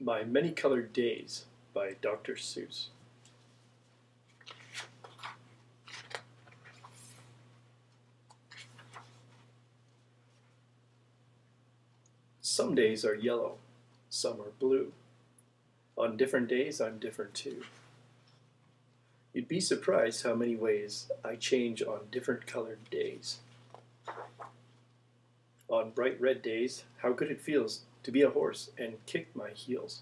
My Many Colored Days by Dr. Seuss. Some days are yellow, some are blue. On different days, I'm different too. You'd be surprised how many ways I change on different colored days. On bright red days, how good it feels to be a horse and kick my heels.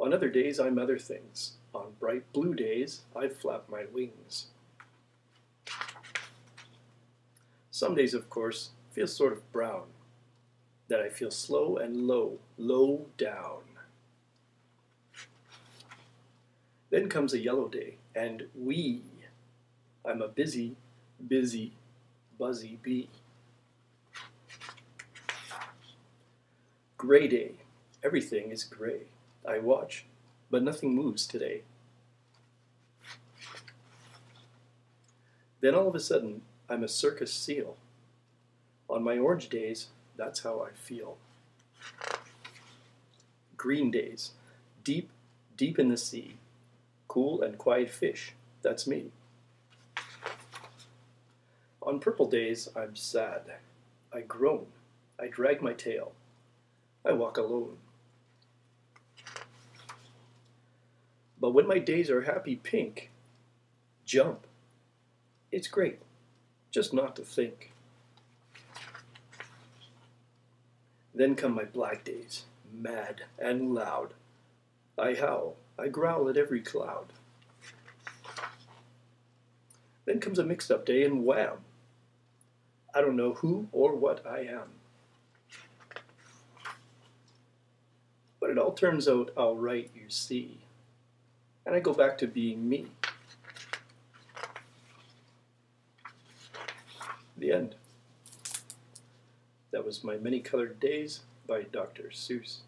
On other days, I'm other things. On bright blue days, I flap my wings. Some days, of course, feel sort of brown, that I feel slow and low, low down. Then comes a yellow day, and we. I'm a busy, busy, buzzy bee. Gray day. Everything is gray. I watch, but nothing moves today. Then all of a sudden, I'm a circus seal. On my orange days, that's how I feel. Green days. Deep, deep in the sea. Cool and quiet fish. That's me. On purple days, I'm sad. I groan. I drag my tail. I walk alone. But when my days are happy pink, jump. It's great, just not to think. Then come my black days, mad and loud. I howl, I growl at every cloud. Then comes a mixed up day and wham! I don't know who or what I am. But it all turns out all right, you see. And I go back to being me. The end. That was My Many Colored Days by Dr. Seuss.